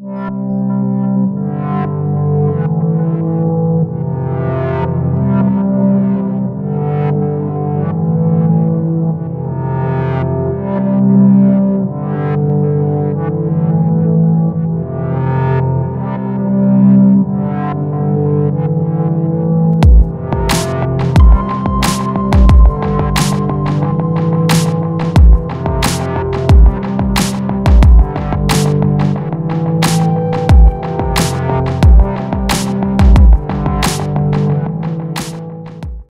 Música